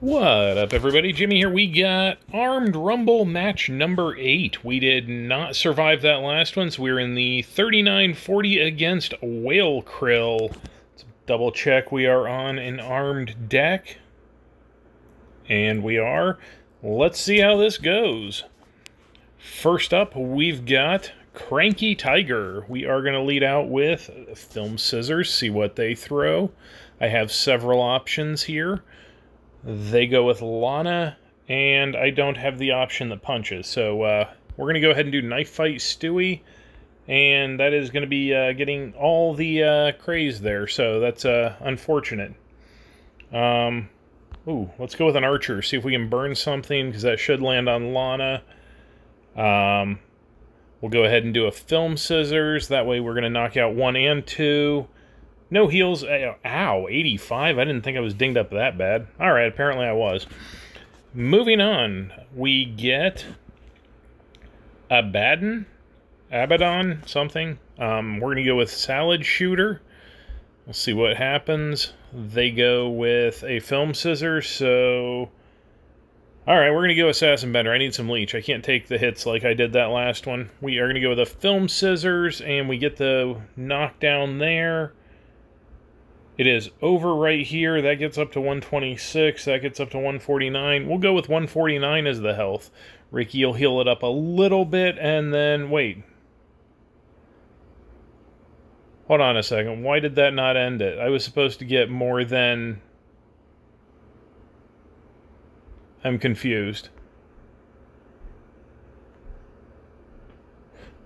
What up, everybody? Jimmy here. We got Armed Rumble match number 8. We did not survive that last one, so we're in the 39-40 against Whale Krill. Let's double check we are on an armed deck. And we are. Let's see how this goes. First up, we've got Cranky Tiger. We are going to lead out with Film Scissors, see what they throw. I have several options here. They go with Lana, and I don't have the option that punches. So uh, we're going to go ahead and do Knife Fight Stewie, and that is going to be uh, getting all the uh, craze there. So that's uh, unfortunate. Um, ooh, let's go with an Archer, see if we can burn something, because that should land on Lana. Um, we'll go ahead and do a Film Scissors. That way we're going to knock out one and two. No heels. Ow, 85. I didn't think I was dinged up that bad. All right, apparently I was. Moving on, we get Abaddon, Abaddon, something. Um, we're going to go with Salad Shooter. We'll see what happens. They go with a film scissor, so... Alright, we're going to go Assassin Bender. I need some leech. I can't take the hits like I did that last one. We are going to go with a film scissors, and we get the knockdown there. It is over right here. That gets up to 126. That gets up to 149. We'll go with 149 as the health. Ricky will heal it up a little bit, and then, wait. Hold on a second. Why did that not end it? I was supposed to get more than... I'm confused.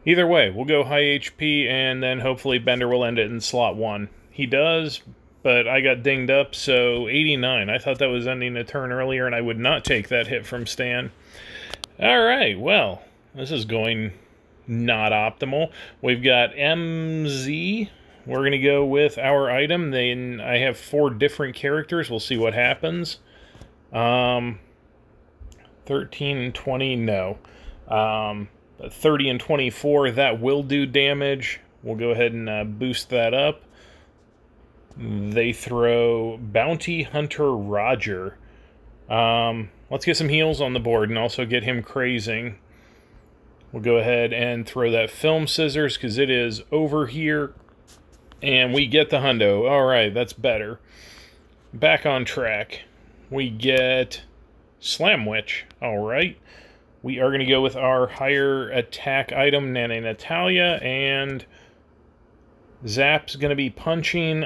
Either way, we'll go high HP, and then hopefully Bender will end it in slot 1. He does, but I got dinged up, so 89. I thought that was ending a turn earlier, and I would not take that hit from Stan. All right, well, this is going not optimal. We've got MZ. We're going to go with our item. Then I have four different characters. We'll see what happens. Um, 13 and 20, no. Um, 30 and 24, that will do damage. We'll go ahead and uh, boost that up. They throw Bounty Hunter Roger. Um, let's get some heals on the board and also get him crazing. We'll go ahead and throw that film scissors because it is over here. And we get the hundo. All right, that's better. Back on track. We get Slam Witch. All right. We are going to go with our higher attack item, Nana Natalia, and Zap's going to be punching.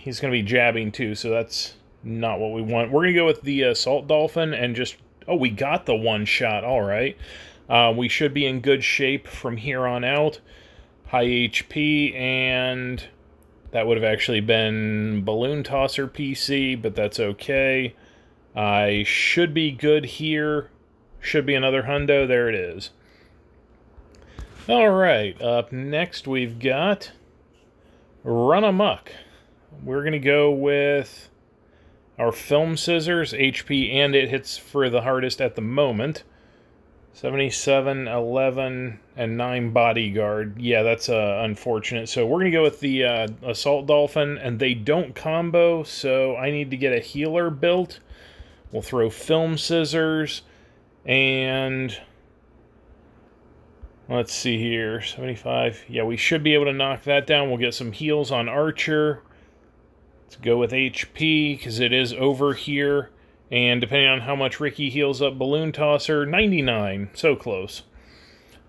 He's going to be jabbing too, so that's not what we want. We're going to go with the Assault Dolphin and just... Oh, we got the one shot. All right. Uh, we should be in good shape from here on out. High HP, and that would have actually been Balloon Tosser PC, but that's okay. I should be good here. Should be another hundo. There it is. All right. Up next, we've got Run Amok. We're going to go with our film scissors, HP, and it hits for the hardest at the moment. 77, 11, and 9 bodyguard. Yeah, that's uh, unfortunate. So we're going to go with the uh, Assault Dolphin, and they don't combo, so I need to get a healer built. We'll throw film scissors, and Let's see here, 75. Yeah, we should be able to knock that down. We'll get some heals on Archer. Let's go with HP, because it is over here. And depending on how much Ricky heals up Balloon Tosser, 99. So close.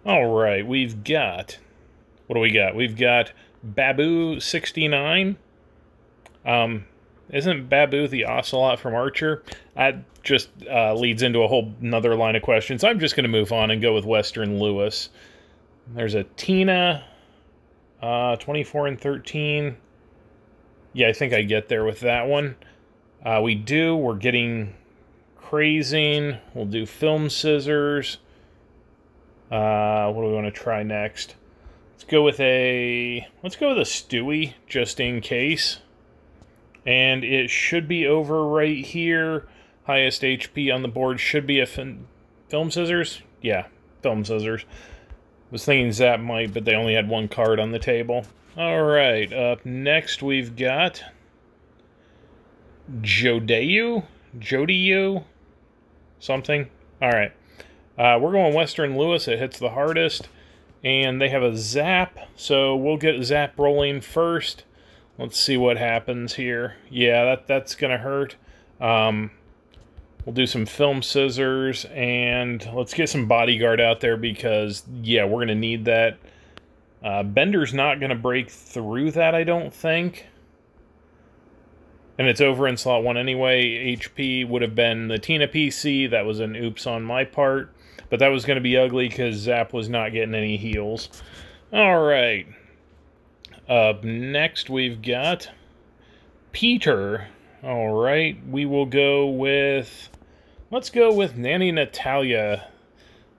All right, we've got... What do we got? We've got Babu 69. Um, isn't Babu the Ocelot from Archer? That just uh, leads into a whole another line of questions. I'm just going to move on and go with Western Lewis. There's a Tina, uh, 24 and 13. Yeah, I think I get there with that one. Uh, we do. We're getting crazing. We'll do film scissors. Uh, what do we want to try next? Let's go with a... Let's go with a Stewie, just in case. And it should be over right here. Highest HP on the board should be a film scissors. Yeah, film scissors. Was thinking Zap might, but they only had one card on the table. Alright, up next we've got Jodeu. Jodiu? Something? Alright. Uh, we're going Western Lewis. It hits the hardest. And they have a zap, so we'll get zap rolling first. Let's see what happens here. Yeah, that that's going to hurt. Um, we'll do some film scissors, and let's get some bodyguard out there because, yeah, we're going to need that. Uh, Bender's not going to break through that, I don't think. And it's over in slot one anyway. HP would have been the Tina PC. That was an oops on my part. But that was going to be ugly because Zap was not getting any heals. All right. Up next, we've got Peter. All right. We will go with... Let's go with Nanny Natalia.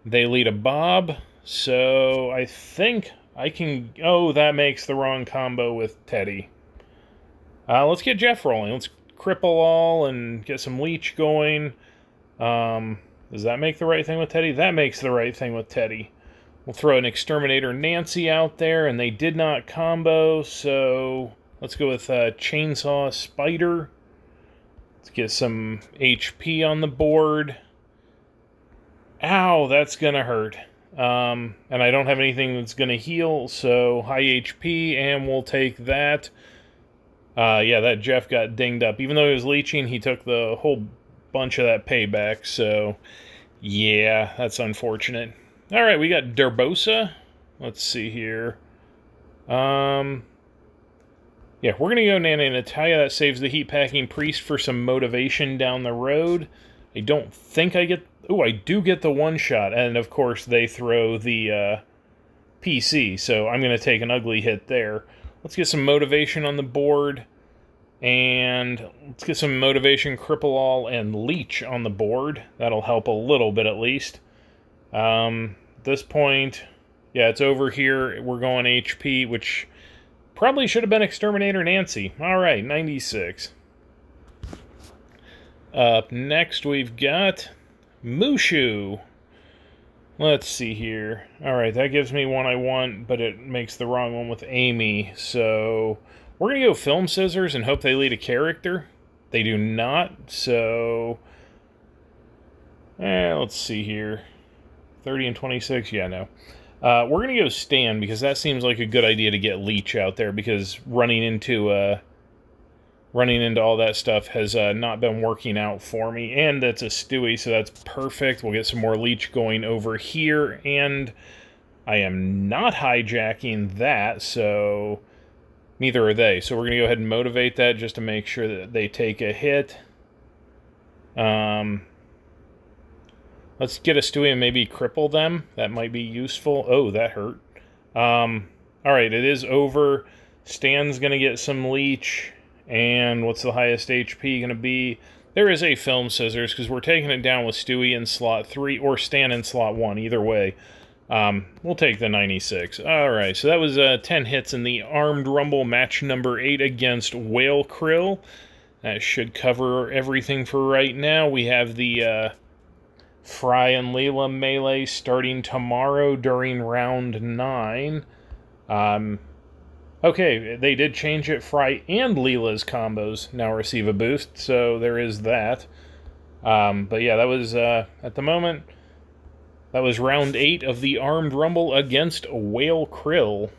They lead a Bob. So I think I can... Oh, that makes the wrong combo with Teddy. Uh, let's get Jeff rolling. Let's cripple all and get some leech going. Um, does that make the right thing with Teddy? That makes the right thing with Teddy. We'll throw an Exterminator Nancy out there, and they did not combo, so let's go with uh, Chainsaw Spider. Let's get some HP on the board. Ow, that's going to hurt. Um, and I don't have anything that's going to heal, so high HP, and we'll take that. Uh, yeah, that Jeff got dinged up. Even though he was leeching, he took the whole bunch of that payback. So, yeah, that's unfortunate. All right, we got Derbosa. Let's see here. Um, yeah, we're going to go Nana Natalia. That saves the Heat Packing Priest for some motivation down the road. I don't think I get... Oh, I do get the one-shot. And, of course, they throw the uh, PC. So I'm going to take an ugly hit there. Let's get some motivation on the board. And let's get some motivation, cripple all, and leech on the board. That'll help a little bit at least. Um, this point, yeah, it's over here. We're going HP, which probably should have been Exterminator Nancy. All right, 96. Up next, we've got Mushu. Let's see here. All right, that gives me one I want, but it makes the wrong one with Amy. So we're going to go film scissors and hope they lead a character. They do not, so... Eh, let's see here. 30 and 26, yeah, no. Uh, we're going to go Stan because that seems like a good idea to get Leech out there because running into... Uh, running into all that stuff has uh, not been working out for me. And that's a Stewie, so that's perfect. We'll get some more leech going over here. And I am not hijacking that, so neither are they. So we're going to go ahead and motivate that just to make sure that they take a hit. Um, let's get a Stewie and maybe cripple them. That might be useful. Oh, that hurt. Um, all right, it is over. Stan's going to get some leech. And what's the highest HP going to be? There is a film scissors because we're taking it down with Stewie in slot 3 or Stan in slot 1, either way. Um, we'll take the 96. All right, so that was uh, 10 hits in the Armed Rumble match number 8 against Whale Krill. That should cover everything for right now. We have the uh, Fry and Leela melee starting tomorrow during round 9. Um, Okay, they did change it. Fry and Leela's combos now receive a boost, so there is that. Um, but yeah, that was, uh, at the moment, that was round 8 of the Armed Rumble against Whale Krill.